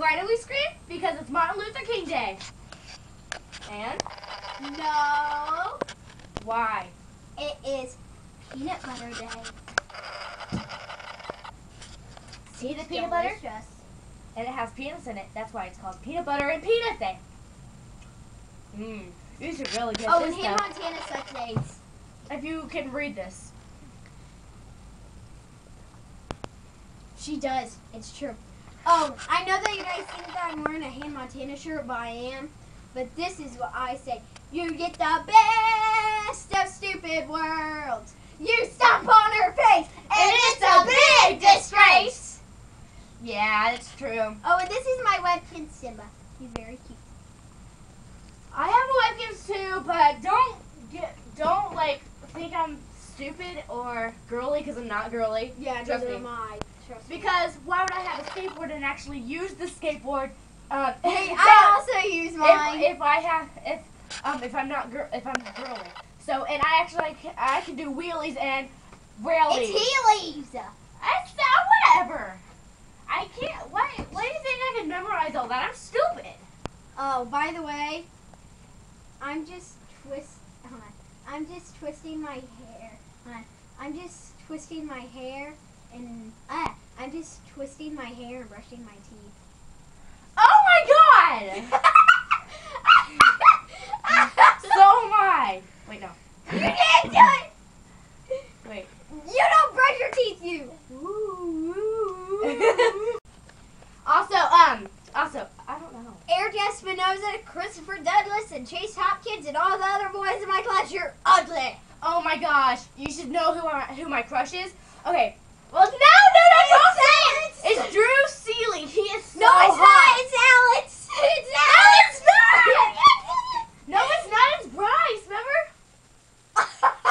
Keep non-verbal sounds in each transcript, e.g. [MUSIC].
why do we scream? Because it's Martin Luther King Day. And No. why? It is peanut butter day. See the peanut butter? Delicious. And it has peanuts in it. That's why it's called Peanut Butter and Peanut Day. Mmm. You should really get Oh, this and Hannah stuff. Montana such days. If you can read this. She does. It's true. Oh, I know that you guys think that I'm wearing a Hannah Montana shirt, but I am. But this is what I say. You get the best of stupid worlds. You stomp on her face, and it's a big disgrace. Yeah, it's true. Oh, and this is my webkin Simba. He's very cute. I have webcams too, but don't get don't like think I'm stupid or girly because I'm not girly. Yeah, Trust neither me. am I. Because why would I have a skateboard and actually use the skateboard? Uh, [LAUGHS] Hey, I also use mine. if, if I have if um if I'm not gir- if I'm girly. So and I actually I can do wheelies and railies. it's Heelys. That's not whatever. I can't. Why? Why do you think I can memorize all that? I'm stupid. Oh, by the way, I'm just twist. Hold on. I'm just twisting my hair. Hold on. I'm just twisting my hair and ah, I'm just twisting my hair and brushing my teeth. Oh my god! [LAUGHS] so am I. Wait, no. you didn't do it. Wait. You don't brush your teeth, you. [LAUGHS] also, um, also, I don't know. Eric Espinoza, Christopher Douglas, and Chase Hopkins, and all the other boys in my class, you're ugly. Oh my gosh, you should know who I, who my crush is. Okay. Well, no, no, no, don't say it. It's Drew Seeley. He is so No, it's hot. not. It's Alex. It's Alex. No, it's not. It's Bryce. Remember?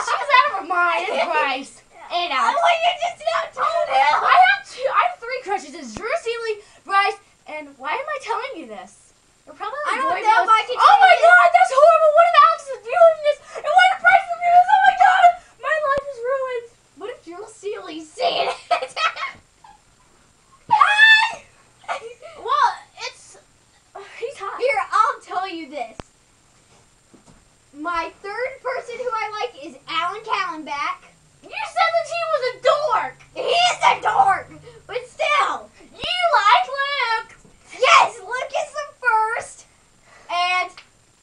She's out of her mind. It's Bryce. And Alex. Oh, you just now told him. I have two. I have three crushes. It's Drew Seeley, Bryce, and why am I telling you this? You're probably I like, don't know knows- if I can Oh tell my you god, that's horrible. What if Alex is viewing this? And what if Bryce is viewing this? Oh my god, my life is ruined. What if Drew Seeley's seeing it? Hi. well, it's he's hot. Here, I'll tell you this. My third person who I like is Alan Callenback. You said that he was a dork. He's a dork, but still. You like Luke, Yes, Luke is the first. And,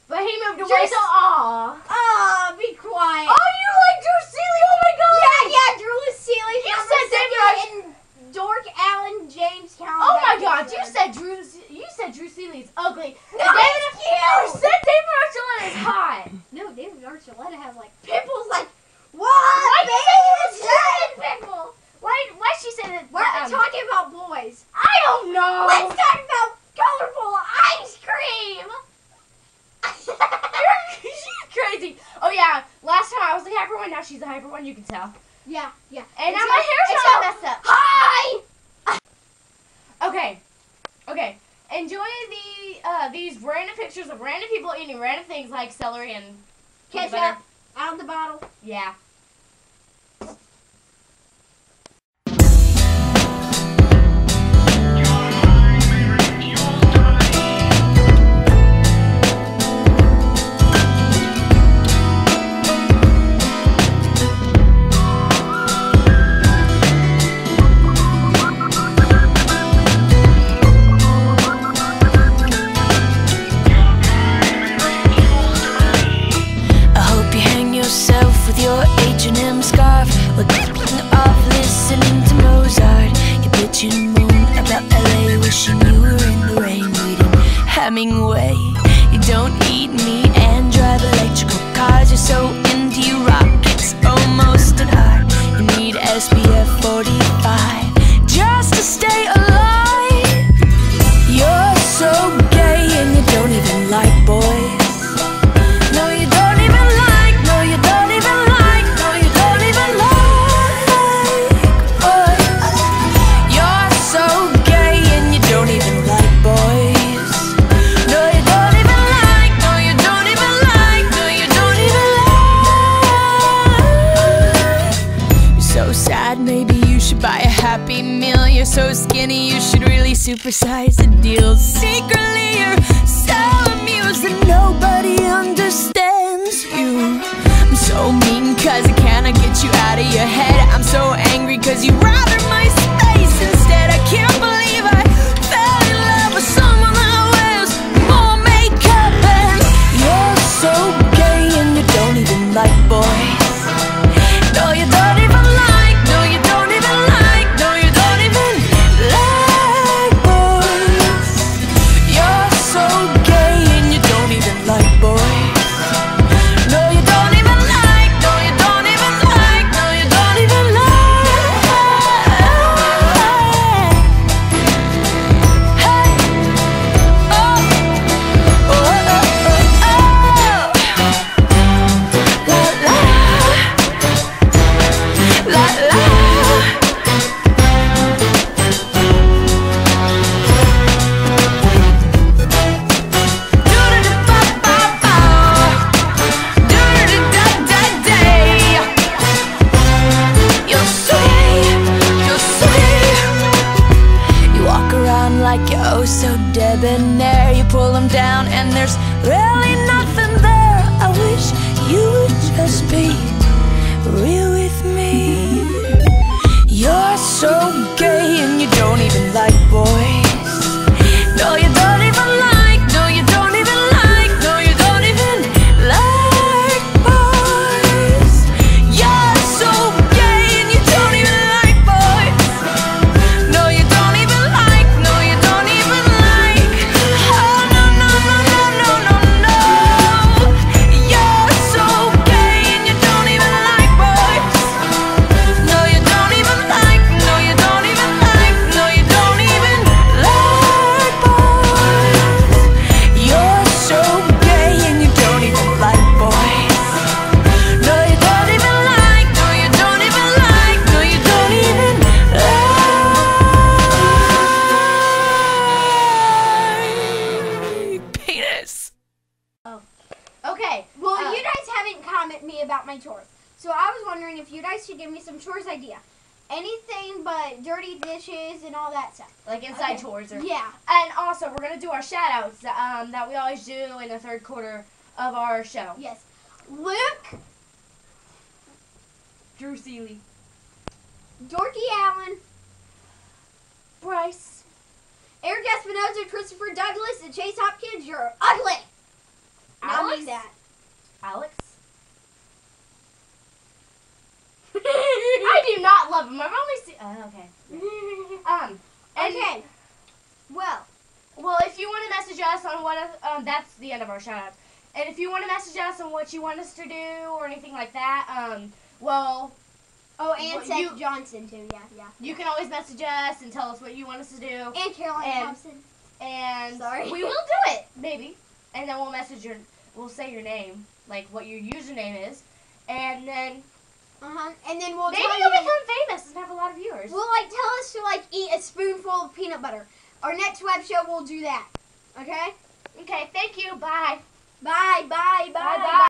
but he moved away. Just- So aw. ah, be quiet. Oh, you like Drew Seeley? Oh my god. yeah, yeah, Drew Seeley. You from said the David second, and dork Alan James Callenback. Oh my god, is you the- said Drew. You said Drew Seeley is ugly. No, And it's You cute. said David Archuleta is hot. No, David Archuleta has like pimples like what? Why you say you bitch? said pimple? Why? Why she say that? We're um, talking about boys. I Let's talk about colorful ice cream. [LAUGHS] She's crazy. Oh yeah, last time I was the hyper one. Now she's the hyper one. You can tell. yeah, yeah. And It's now my hair's it's all messed up. Hi. Okay, okay. Enjoy the uh, these random pictures of random people eating random things like celery and. Ketchup out of the bottle. Yeah. Hemingway You don't eat meat and drive electrical cars. You're so into rock It's almost an art You need SPF supersize the deal. Secretly, there's really nothing there. I wish you would just be real with me. You're so my chores. So I was wondering if you guys should give me some chores idea. Anything but dirty dishes and all that stuff. like inside Okay. chores or Yeah. And also, we're gonna do our shout outs um, that we always do in the third quarter of our show. Yes. Luke, Drew Seeley, Dorky Allen, Bryce, Eric Espinoza, Christopher Douglas, and Chase Hopkins, you're ugly. And I Alex, mean that. Alex. I do not love him. I've only seen. Uh, okay. Um. And, okay. Well, Well, if you want to message us on what, um, that's the end of our shout outs. And if you want to message us on what you want us to do or anything like that, um, well, oh, and Well, Seth you- Johnson too. Yeah, yeah. you can always message us and tell us what you want us to do. And Caroline And- Thompson. and Sorry. we will do it, maybe. And then we'll message your, we'll say your name, like what your username is, and then Uh huh. And then we'll maybe you'll you. become famous and have a lot of viewers. Well, like, tell us to like eat a spoonful of peanut butter. Our next web show, we'll do that. Okay. Okay, thank you. Bye. Bye. Bye. Bye. Bye, Bye. bye.